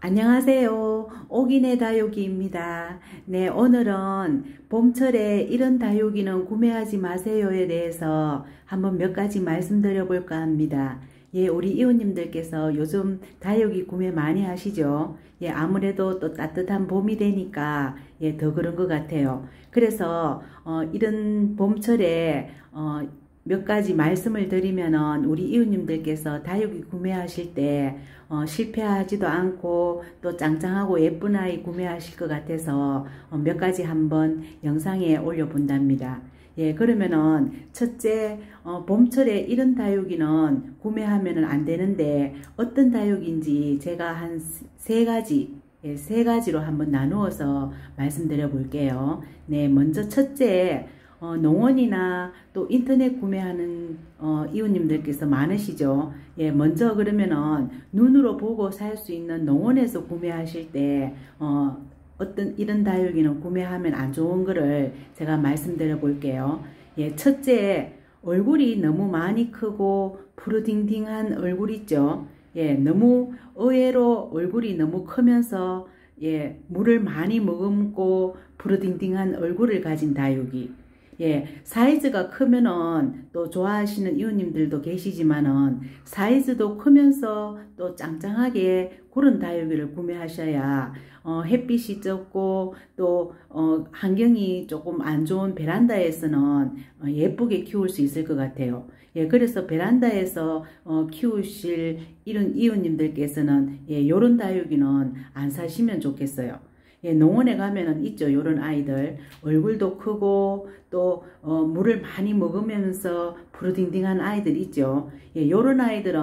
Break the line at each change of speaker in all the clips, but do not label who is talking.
안녕하세요. 오기네 다육이입니다. 네, 오늘은 봄철에 이런 다육이는 구매하지 마세요에 대해서 한번 몇 가지 말씀드려 볼까 합니다. 예, 우리 이웃님들께서 요즘 다육이 구매 많이 하시죠? 예, 아무래도 또 따뜻한 봄이 되니까 예, 더 그런 것 같아요. 그래서 어, 이런 봄철에 어, 몇 가지 말씀을 드리면은 우리 이웃님들께서 다육이 구매하실 때 어, 실패하지도 않고 또 짱짱하고 예쁜 아이 구매하실 것 같아서 어, 몇 가지 한번 영상에 올려본답니다. 예, 그러면은 첫째 어, 봄철에 이런 다육이는 구매하면은 안 되는데 어떤 다육인지 제가 한 세 가지 예, 세 가지로 한번 나누어서 말씀드려 볼게요. 네, 먼저 첫째 어, 농원이나 또 인터넷 구매하는 어, 이웃님들께서 많으시죠. 예, 먼저 그러면은 눈으로 보고 살 수 있는 농원에서 구매하실 때 어, 어떤 이런 다육이는 구매하면 안 좋은 거를 제가 말씀드려 볼게요. 예, 첫째 얼굴이 너무 많이 크고 푸르딩딩한 얼굴 있죠. 예, 너무 의외로 얼굴이 너무 크면서 예, 물을 많이 머금고 푸르딩딩한 얼굴을 가진 다육이 예, 사이즈가 크면은 또 좋아하시는 이웃님들도 계시지만은 사이즈도 크면서 또 짱짱하게 그런 다육이를 구매하셔야 어, 햇빛이 적고 또 어, 환경이 조금 안 좋은 베란다에서는 어, 예쁘게 키울 수 있을 것 같아요. 예, 그래서 베란다에서 어, 키우실 이런 이웃님들께서는 예, 요런 다육이는 안 사시면 좋겠어요. 예, 농원에 가면은 있죠. 요런 아이들. 얼굴도 크고 또 어, 물을 많이 먹으면서 푸르딩딩한 아이들 있죠. 예, 요런 아이들은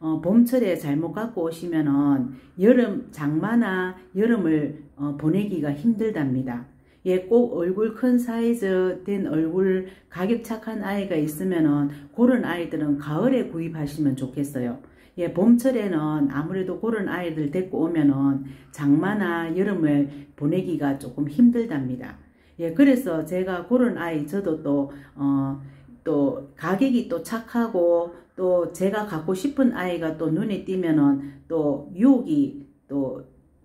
어, 봄철에 잘못 갖고 오시면은 여름 장마나 여름을 어, 보내기가 힘들답니다. 예, 꼭 얼굴 큰 사이즈 된 얼굴 가격 착한 아이가 있으면은 그런 아이들은 가을에 구입하시면 좋겠어요. 예, 봄철에는 아무래도 그런 아이들 데리고 오면은 장마나 여름을 보내기가 조금 힘들답니다. 예, 그래서 제가 그런 아이 저도 또, 어, 또 가격이 또 착하고 또 제가 갖고 싶은 아이가 또 눈에 띄면은 또 유혹이 또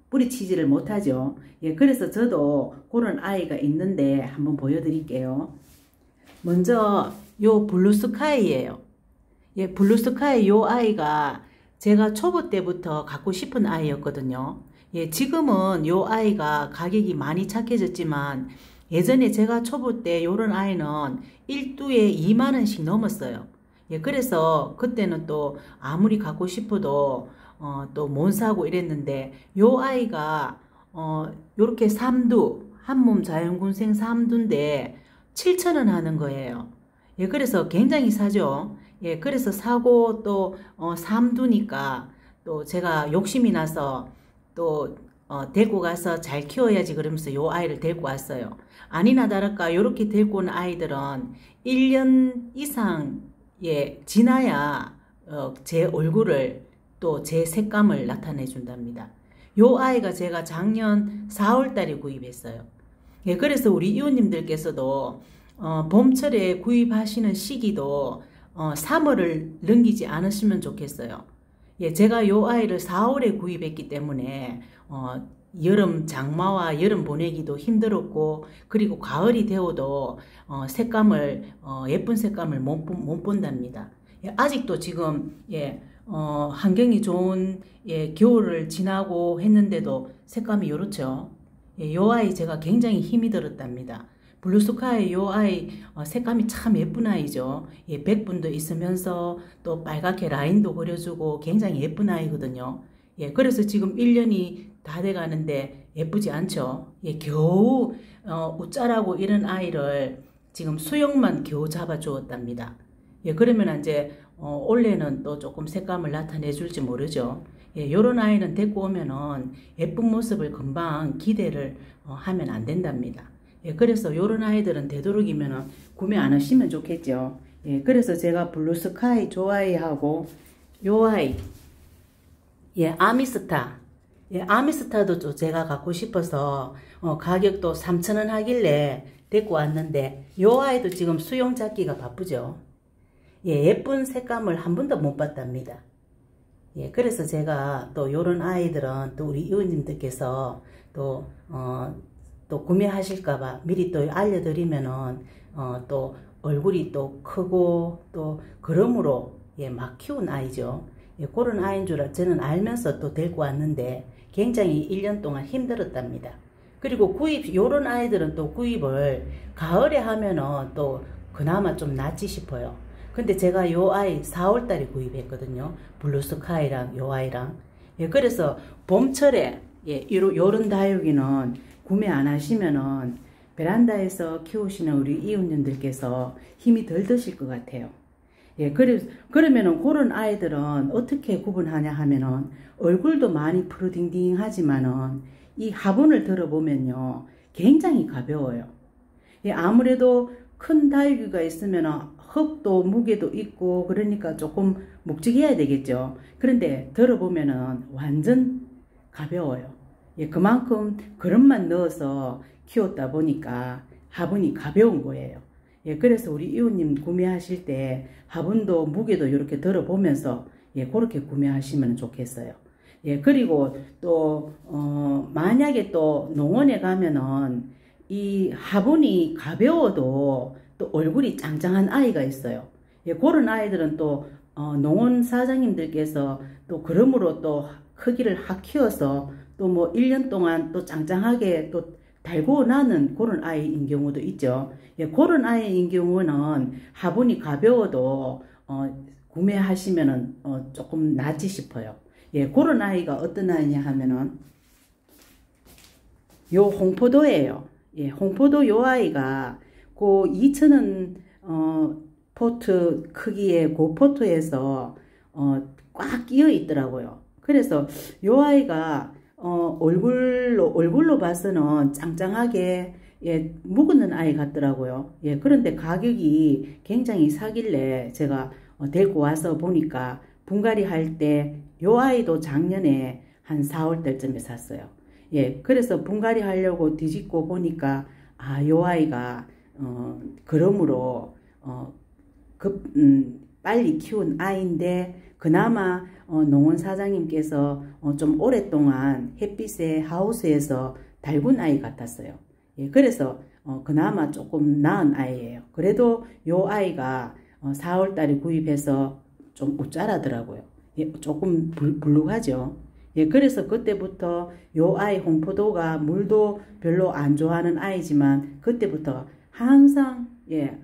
뿌리치지를 못하죠. 예, 그래서 저도 그런 아이가 있는데 한번 보여드릴게요. 먼저 요 블루스카이예요. 예, 블루스카이 요 아이가 제가 초보 때부터 갖고 싶은 아이였거든요. 예, 지금은 요 아이가 가격이 많이 착해졌지만 예전에 제가 초보 때 요런 아이는 1두에 2만원씩 넘었어요. 예, 그래서 그때는 또 아무리 갖고 싶어도 어, 또못 사고 이랬는데 요 아이가 어, 요렇게 3두 한몸 자연군생 3두인데 7천원 하는 거예요. 예, 그래서 굉장히 사죠. 예, 그래서 사고 또 어, 삼두니까 또 제가 욕심이 나서 또 어, 데리고 가서 잘 키워야지 그러면서 요 아이를 데리고 왔어요. 아니나 다를까 요렇게 데리고 온 아이들은 1년 이상 예, 지나야 어, 제 얼굴을 또 제 색감을 나타내 준답니다. 요 아이가 제가 작년 4월 달에 구입했어요. 예, 그래서 우리 이웃님들께서도 어, 봄철에 구입하시는 시기도 어, 3월을 넘기지 않으시면 좋겠어요. 예, 제가 요 아이를 4월에 구입했기 때문에 어, 여름 장마와 여름 보내기도 힘들었고 그리고 가을이 되어도 어, 색감을 어, 예쁜 색감을 못, 못 본답니다. 예, 아직도 지금 예, 어, 환경이 좋은 예, 겨울을 지나고 했는데도 색감이 이렇죠. 예, 요 아이 제가 굉장히 힘이 들었답니다. 블루스카이 요 아이 어, 색감이 참 예쁜 아이죠. 예, 백분도 있으면서 또 빨갛게 라인도 그려주고 굉장히 예쁜 아이거든요. 예, 그래서 지금 1년이 다 돼가는데 예쁘지 않죠. 예, 겨우 어, 웃자라고 이런 아이를 지금 수영만 겨우 잡아주었답니다. 예, 그러면 이제 어, 올해는 또 조금 색감을 나타내 줄지 모르죠. 예, 요런 아이는 데리고 오면은 예쁜 모습을 금방 기대를 어, 하면 안 된답니다. 예, 그래서 요런 아이들은 되도록이면 구매 안 하시면 좋겠죠. 예, 그래서 제가 블루스카이 좋아해하고 요 아이 예, 아미스타 예, 아미스타도 제가 갖고 싶어서 어, 가격도 3천원 하길래 데리고 왔는데 요 아이도 지금 수영 잡기가 바쁘죠. 예, 예쁜 색감을 한 번도 못 봤답니다.
예, 그래서 제가 또 요런 아이들은 또 우리 이웃님들께서 또, 어, 또 구매하실까봐 미리 또 알려드리면은, 어, 또 얼굴이 또 크고 또 그러므로 예, 막 키운 아이죠. 예, 그런 아이인 줄 저는 알면서 또 데리고 왔는데 굉장히 1년 동안 힘들었답니다. 그리고 구입, 요런 아이들은 또 구입을 가을에 하면은 또 그나마 좀 낫지 싶어요. 근데 제가 요 아이 4월달에 구입했거든요. 블루스카이랑 요 아이랑. 예, 그래서 봄철에 예, 요런, 다육이는 구매 안 하시면은 베란다에서 키우시는 우리 이웃님들께서 힘이 덜 드실 것 같아요. 예, 그래, 그러면은 그런 아이들은 어떻게 구분하냐 하면은 얼굴도 많이 푸르딩딩 하지만은 이 화분을 들어보면요. 굉장히 가벼워요. 예, 아무래도 큰 다육이가 있으면은 흙도 무게도 있고 그러니까 조금 묵직해야 되겠죠. 그런데 들어보면은 완전 가벼워요. 예, 그만큼 그릇만 넣어서 키웠다 보니까 화분이 가벼운 거예요. 예, 그래서 우리 이웃님 구매하실 때 화분도 무게도 이렇게 들어보면서 예, 그렇게 구매하시면 좋겠어요. 예, 그리고 또, 어, 만약에 또 농원에 가면은 이 화분이 가벼워도 또 얼굴이 짱짱한 아이가 있어요. 예, 그런 아이들은 또, 어, 농원 사장님들께서 또 그러므로 또 크기를 확 키워서 또 뭐 1년 동안 또 짱짱하게 또 달고 나는 그런 아이인 경우도 있죠. 예, 그런 아이인 경우는 화분이 가벼워도 어, 구매하시면은 어, 조금 낫지 싶어요. 예, 그런 아이가 어떤 아이냐 하면은 요 홍포도예요. 예, 홍포도 요 아이가 그 2천원 어, 포트 크기의 그 포트에서 어, 꽉 끼어 있더라고요. 그래서 요 아이가 어, 얼굴로, 얼굴로 봐서는 짱짱하게, 예, 묵은 아이 같더라고요. 예, 그런데 가격이 굉장히 사길래 제가 어, 데리고 와서 보니까 분갈이 할 때 요 아이도 작년에 한 4월 달쯤에 샀어요. 예, 그래서 분갈이 하려고 뒤집고 보니까 아, 요 아이가, 어, 그러므로, 어, 급, 음, 빨리 키운 아이인데 그나마 어, 농원 사장님께서 어, 좀 오랫동안 햇빛에 하우스에서 달군 아이 같았어요. 예, 그래서 어, 그나마 조금 나은 아이예요. 그래도 요 아이가 어, 4월 달에 구입해서 좀 웃자라더라고요. 예, 조금 불, 불룩하죠. 예, 그래서 그때부터 요 아이 홍포도가 물도 별로 안 좋아하는 아이지만 그때부터 항상 예,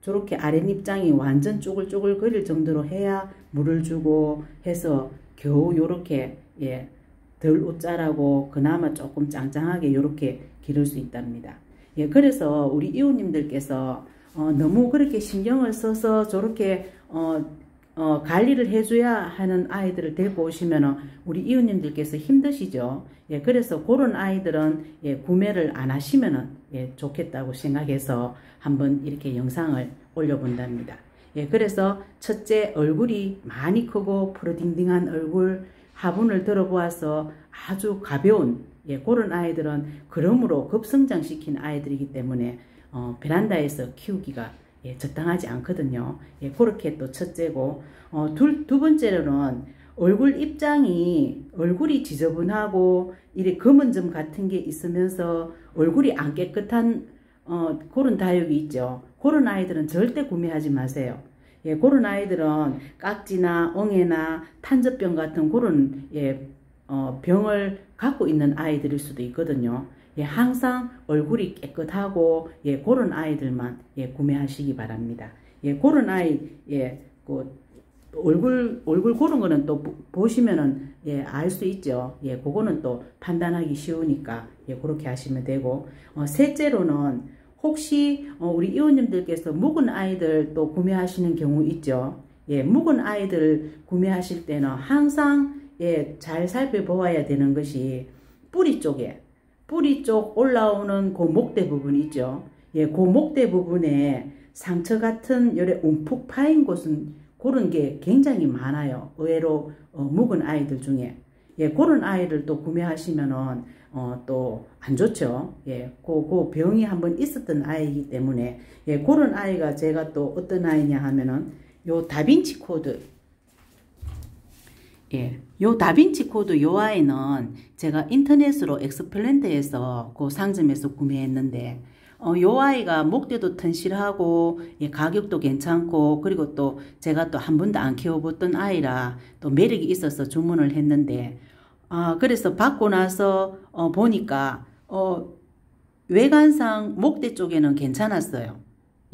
저렇게 아랫입장이 완전 쪼글쪼글 거릴 정도로 해야 물을 주고 해서 겨우 요렇게 예, 덜 웃자라고 그나마 조금 짱짱하게 요렇게 기를 수 있답니다. 예, 그래서 우리 이웃님들께서 어, 너무 그렇게 신경을 써서 저렇게 어, 어, 관리를 해줘야 하는 아이들을 데리고 오시면 우리 이웃님들께서 힘드시죠. 예, 그래서 그런 아이들은 예, 구매를 안 하시면 예, 좋겠다고 생각해서 한번 이렇게 영상을 올려본답니다. 예, 그래서 첫째 얼굴이 많이 크고 푸르딩딩한 얼굴 화분을 들어보아서 아주 가벼운 예, 그런 아이들은 그러므로 급성장시킨 아이들이기 때문에 어, 베란다에서 키우기가 예, 적당하지 않거든요. 예, 그렇게 또 첫째고 어, 둘, 두 번째로는 얼굴 입장이 얼굴이 지저분하고 이래 검은 점 같은 게 있으면서 얼굴이 안 깨끗한 어, 그런 다육이 있죠. 그런 아이들은 절대 구매하지 마세요. 예, 그런 아이들은 깍지나 엉해나 탄저병 같은 그런 예, 어, 병을 갖고 있는 아이들일 수도 있거든요. 예, 항상 얼굴이 깨끗하고 예, 그런 아이들만 예, 구매하시기 바랍니다. 예, 그런 아이 예, 그 얼굴 얼굴 그런 거는 또 보시면은 예, 알 수 있죠. 예, 그거는 또 판단하기 쉬우니까 예, 그렇게 하시면 되고 어, 셋째로는 혹시 어, 우리 이웃님들께서 묵은 아이들 또 구매하시는 경우 있죠. 예, 묵은 아이들 구매하실 때는 항상 예, 잘 살펴보아야 되는 것이 뿌리 쪽에 뿌리 쪽 올라오는 그 목대 부분 있죠. 예, 그 목대 부분에 상처 같은 열에 움푹 파인 곳은 그런 게 굉장히 많아요. 의외로 어, 묵은 아이들 중에. 예, 그런 아이를 또 구매하시면은 어, 또 안 좋죠. 예, 그, 그 병이 한번 있었던 아이이기 때문에 예, 그런 아이가 제가 또 어떤 아이냐 하면은 요 다빈치 코드 예. 요 다빈치 코드 요 아이는 제가 인터넷으로 엑스플랜트에서 그 상점에서 구매했는데 어, 요 아이가 목대도 튼실하고 예, 가격도 괜찮고 그리고 또 제가 또 한 번도 안 키워봤던 아이라 또 매력이 있어서 주문을 했는데 아 그래서 받고 나서 어, 보니까 어, 외관상 목대 쪽에는 괜찮았어요.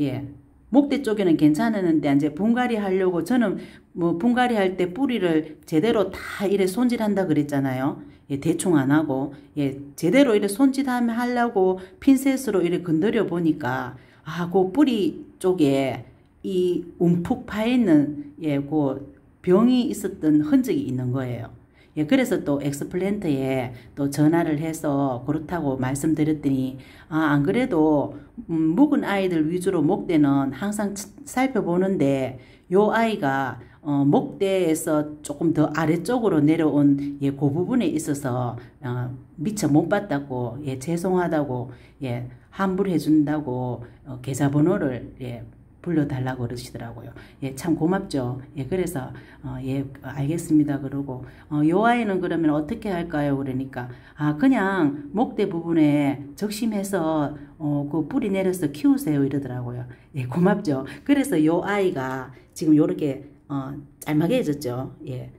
예. 목대 쪽에는 괜찮았는데 이제 분갈이 하려고 저는 뭐 분갈이 할 때 뿌리를 제대로 다 이래 손질한다 그랬잖아요. 예, 대충 안 하고 예, 제대로 이래 손질하면 하려고 핀셋으로 이래 건드려 보니까 아, 그 뿌리 쪽에 이 움푹 파 있는 예, 그 병이 있었던 흔적이 있는 거예요. 예, 그래서 또 엑스플랜트에 또 전화를 해서 그렇다고 말씀드렸더니 아, 안 그래도 음, 묵은 아이들 위주로 목대는 항상 살펴보는데 요 아이가 어, 목대에서 조금 더 아래쪽으로 내려온 예, 그 부분에 있어서 어, 미처 못 봤다고 예, 죄송하다고 예, 환불해 준다고 어, 계좌번호를 예, 불러달라고 그러시더라고요. 예, 참 고맙죠. 예, 그래서, 어, 예, 알겠습니다. 그러고, 어, 요 아이는 그러면 어떻게 할까요? 그러니까, 아, 그냥 목대 부분에 적심해서, 어, 그 뿌리 내려서 키우세요. 이러더라고요. 예, 고맙죠. 그래서 요 아이가 지금 요렇게, 어, 짤막해졌죠. 예.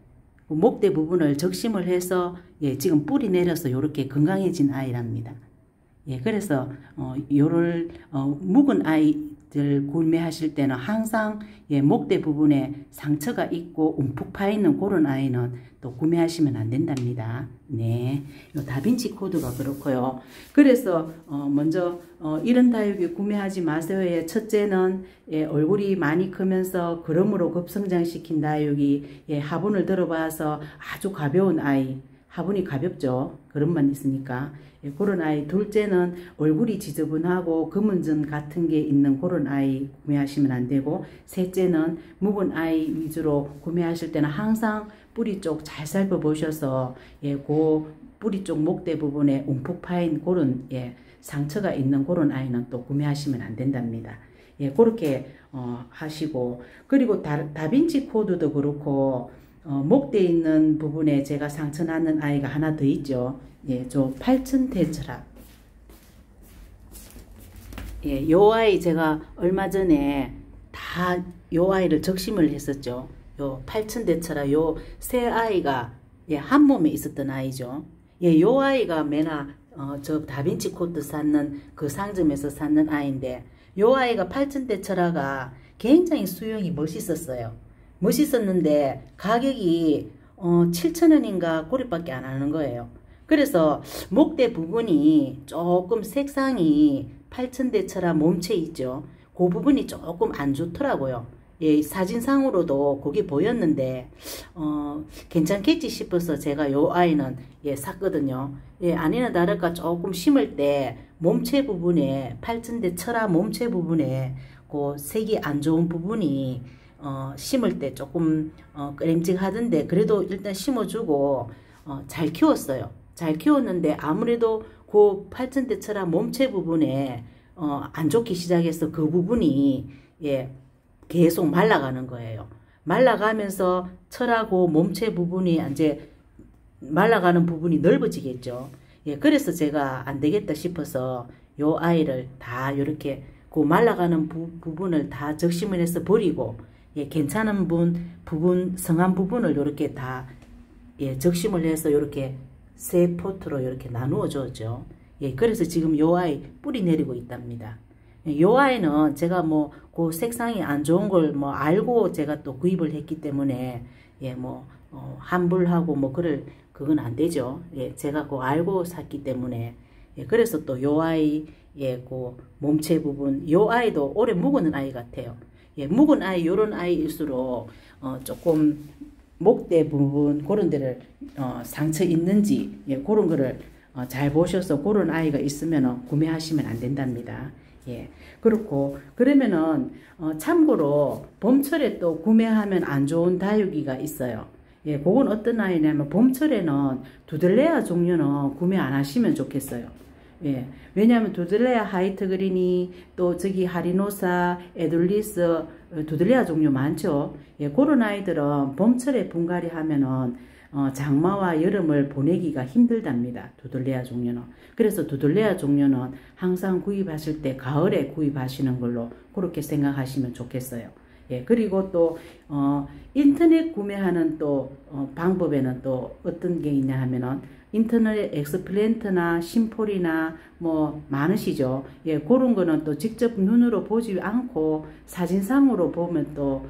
그 목대 부분을 적심을 해서, 예, 지금 뿌리 내려서 요렇게 건강해진 아이랍니다. 예, 그래서, 어, 요를, 어, 묵은 아이, 들 구매하실 때는 항상 예, 목대 부분에 상처가 있고 움푹 파 있는 그런 아이는 또 구매하시면 안 된답니다. 네. 요 다빈치 코드가 그렇고요. 그래서 어 먼저 어 이런 다육이 구매하지 마세요의 첫째는 예, 얼굴이 많이 크면서 그럼으로 급성장시킨 다육이 예, 화분을 들어봐서 아주 가벼운 아이 화분이 가볍죠. 그런만 있으니까. 예, 그런 아이. 둘째는 얼굴이 지저분하고 검은점 같은 게 있는 그런 아이 구매하시면 안 되고, 셋째는 묵은 아이 위주로 구매하실 때는 항상 뿌리 쪽 잘 살펴보셔서, 예, 그 뿌리 쪽 목대 부분에 움푹 파인 그런, 예, 상처가 있는 그런 아이는 또 구매하시면 안 된답니다. 예, 그렇게, 어, 하시고, 그리고 다, 다빈치 코드도 그렇고, 어, 목대 있는 부분에 제가 상처 나는 아이가 하나 더 있죠. 예, 저 팔천 대철학. 예, 요 아이 제가 얼마 전에 다 요 아이를 적심을 했었죠. 요 팔천 대철학 요세 아이가 예, 한 몸에 있었던 아이죠. 예, 요 아이가 메나 어, 저 다빈치 코트 샀는 그 상점에서 샀는 아이인데 요 아이가 팔천 대철화가 굉장히 수영이 멋있었어요. 멋있었는데 가격이 어, 7천원인가 고리밖에 안 하는 거예요. 그래서 목대 부분이 조금 색상이 8천대처럼 몸체 있죠. 그 부분이 조금 안 좋더라고요. 예, 사진상으로도 거기 보였는데 어, 괜찮겠지 싶어서 제가 요 아이는 예, 샀거든요. 예, 아니나 다를까 조금 심을 때 몸체 부분에 팔천대 철화 몸체 부분에 그 색이 안 좋은 부분이 어, 심을 때 조금 어, 끄림직하던데 그래도 일단 심어주고 어, 잘 키웠어요. 잘 키웠는데 아무래도 그 팔천대처럼 몸체 부분에 어, 안 좋기 시작해서 그 부분이 예, 계속 말라가는 거예요. 말라가면서 철하고 몸체 부분이 이제 말라가는 부분이 넓어지겠죠. 예, 그래서 제가 안 되겠다 싶어서 요 아이를 다 이렇게 그 말라가는 부, 부분을 다 적심을 해서 버리고 예, 괜찮은 분, 부분, 성한 부분을 이렇게 다 예, 적심을 해서 이렇게 세 포트로 이렇게 나누어 줬죠. 예, 그래서 지금 요 아이 뿌리 내리고 있답니다. 예, 요 아이는 제가 뭐 그 색상이 안 좋은 걸 뭐 알고 제가 또 구입을 했기 때문에 예, 뭐 어, 환불하고 뭐 그럴 그건 안 되죠. 예, 제가 그 알고 샀기 때문에 예, 그래서 또 요 아이 예, 그 몸체 부분 요 아이도 오래 묵은 아이 같아요. 예, 묵은 아이 요런 아이일수록 어, 조금 목대 부분 그런 데를 어, 상처 있는지 예, 그런 거를 어, 잘 보셔서 그런 아이가 있으면 구매하시면 안 된답니다. 예, 그렇고 그러면은 어, 참고로 봄철에 또 구매하면 안 좋은 다육이가 있어요. 예, 그건 어떤 아이냐면 봄철에는 두들레아 종류는 구매 안 하시면 좋겠어요. 예. 왜냐하면 두들레아 하이트 그린이 또 저기 하리노사, 에둘리스, 어, 두들레아 종류 많죠. 예, 그런 아이들은 봄철에 분갈이 하면은 어, 장마와 여름을 보내기가 힘들답니다. 두들레아 종류는. 그래서 두들레아 종류는 항상 구입하실 때 가을에 구입하시는 걸로 그렇게 생각하시면 좋겠어요. 예, 그리고 또, 어, 인터넷 구매하는 또, 어, 방법에는 또 어떤 게 있냐 하면은, 인터넷 엑스플랜트나 심폴이나 뭐 많으시죠. 예, 그런 거는 또 직접 눈으로 보지 않고 사진상으로 보면 또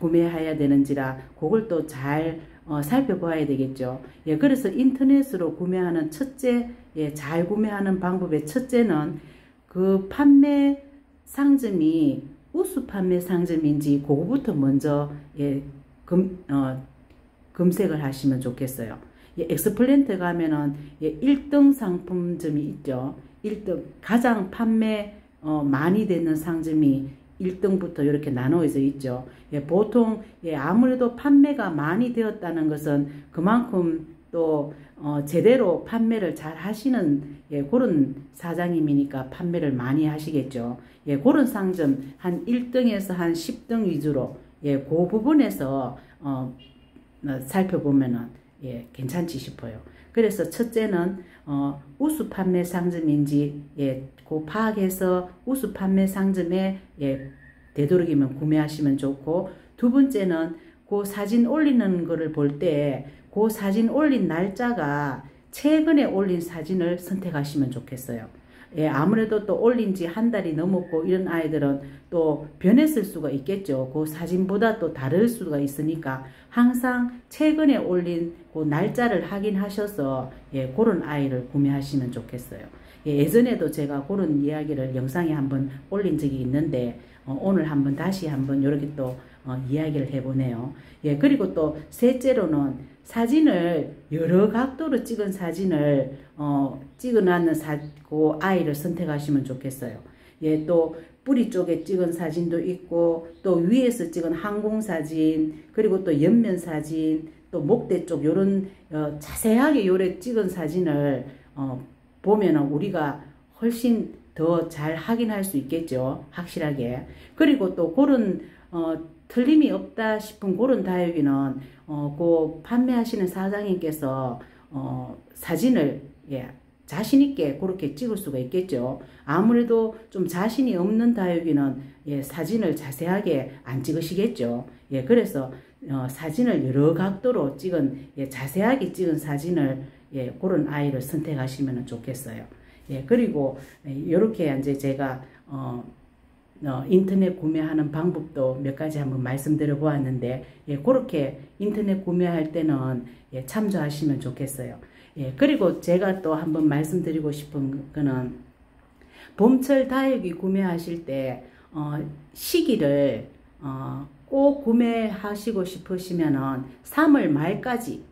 구매해야 되는지라 그걸 또잘 어, 살펴봐야 되겠죠. 예, 그래서 인터넷으로 구매하는 첫째, 예, 잘 구매하는 방법의 첫째는 그 판매 상점이 우수 판매 상점인지 그거부터 먼저 예, 금, 어, 검색을 하시면 좋겠어요. 예, 엑스플랜트 가면은 예, 1등 상품점이 있죠. 1등 가장 판매 어, 많이 되는 상점이 1등부터 이렇게 나눠져 있죠. 예, 보통 예, 아무래도 판매가 많이 되었다는 것은 그만큼 또 어, 제대로 판매를 잘 하시는 예, 그런 사장님이니까 판매를 많이 하시겠죠. 예, 그런 상점 한 1등에서 한 10등 위주로 예, 그 부분에서 어, 어, 살펴보면은 예, 괜찮지 싶어요. 그래서 첫째는 어, 우수 판매 상점인지 예, 그 파악해서 우수 판매 상점에 예, 되도록이면 구매하시면 좋고 두 번째는 그 사진 올리는 거를 볼 때 그 사진 올린 날짜가 최근에 올린 사진을 선택하시면 좋겠어요. 예, 아무래도 또 올린 지 한 달이 넘었고 이런 아이들은 또 변했을 수가 있겠죠. 그 사진보다 또 다를 수가 있으니까 항상 최근에 올린 그 날짜를 확인하셔서 예, 그런 아이를 구매하시면 좋겠어요. 예, 예전에도 제가 그런 이야기를 영상에 한번 올린 적이 있는데 어, 오늘 한번 다시 한번 이렇게 또 어, 이야기를 해보네요. 예, 그리고 또 셋째로는 사진을 여러 각도로 찍은 사진을 어, 찍어놨는 사, 그 아이를 선택하시면 좋겠어요. 예, 또 뿌리 쪽에 찍은 사진도 있고 또 위에서 찍은 항공 사진 그리고 또 옆면 사진 또 목대 쪽 요런 어, 자세하게 요래 찍은 사진을 어, 보면은 우리가 훨씬 더 잘 확인할 수 있겠죠. 확실하게. 그리고 또 그런 어, 틀림이 없다 싶은 그런 다육이는 어, 그 판매하시는 사장님께서 어, 사진을 예, 자신 있게 그렇게 찍을 수가 있겠죠. 아무래도 좀 자신이 없는 다육이는 예, 사진을 자세하게 안 찍으시겠죠. 예, 그래서 어, 사진을 여러 각도로 찍은 예, 자세하게 찍은 사진을 예, 그런 아이를 선택하시면 좋겠어요. 예, 그리고 이렇게 예, 이제 제가 어, 어, 인터넷 구매하는 방법도 몇 가지 한번 말씀드려 보았는데 예, 그렇게 인터넷 구매할 때는 예, 참조하시면 좋겠어요. 예, 그리고 제가 또 한번 말씀드리고 싶은 거는 봄철 다육이 구매하실 때 어, 시기를 어, 꼭 구매하시고 싶으시면은 3월 말까지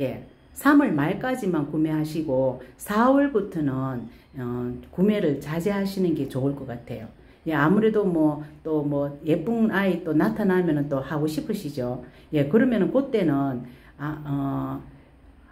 예, 3월 말까지만 구매하시고 4월부터는 어, 구매를 자제하시는 게 좋을 것 같아요. 예, 아무래도 뭐, 또 뭐, 예쁜 아이 또 나타나면은 또 하고 싶으시죠. 예, 그러면은 그때는, 아, 어,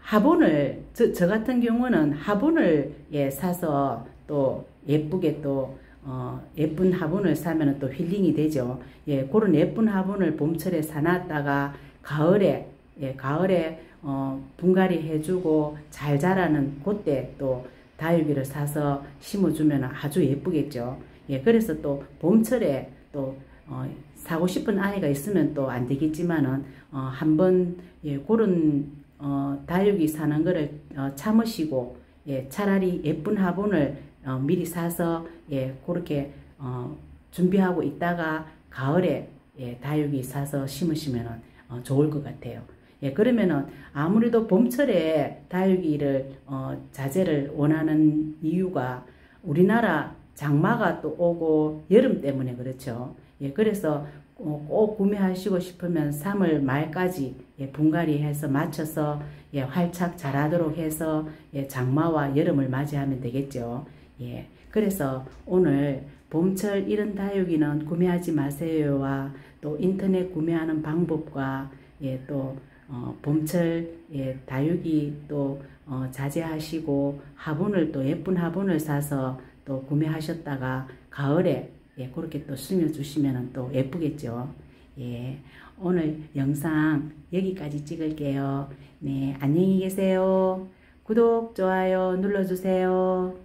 화분을, 저, 저 같은 경우는 화분을, 예, 사서 또 예쁘게 또, 어, 예쁜 화분을 사면은 또 힐링이 되죠. 예, 그런 예쁜 화분을 봄철에 사놨다가 가을에, 예, 가을에, 어, 분갈이 해주고 잘 자라는 그때 또 다육이를 사서 심어주면 아주 예쁘겠죠. 예, 그래서 또 봄철에 또 어, 사고 싶은 아이가 있으면 또 안 되겠지만은 어, 한번 예, 그런 어, 다육이 사는 거를 어, 참으시고 예, 차라리 예쁜 화분을 어, 미리 사서 예, 그렇게 어, 준비하고 있다가 가을에 예, 다육이 사서 심으시면 어, 좋을 것 같아요. 예, 그러면은 아무래도 봄철에 다육이를 어, 자제를 원하는 이유가 우리나라 장마가 또 오고 여름 때문에 그렇죠. 예, 그래서 꼭 구매하시고 싶으면 3월 말까지 예, 분갈이 해서 맞춰서 예, 활착 잘하도록 해서 예, 장마와 여름을 맞이하면 되겠죠. 예, 그래서 오늘 봄철 이런 다육이는 구매하지 마세요와 또 인터넷 구매하는 방법과 예, 또 어, 어, 봄철 예, 다육이 또 어, 자제하시고 화분을 또 예쁜 화분을 사서 또 구매하셨다가 가을에 예, 그렇게 또 심어주시면 또 예쁘겠죠. 예, 오늘 영상 여기까지 찍을게요. 네, 안녕히 계세요. 구독, 좋아요 눌러주세요.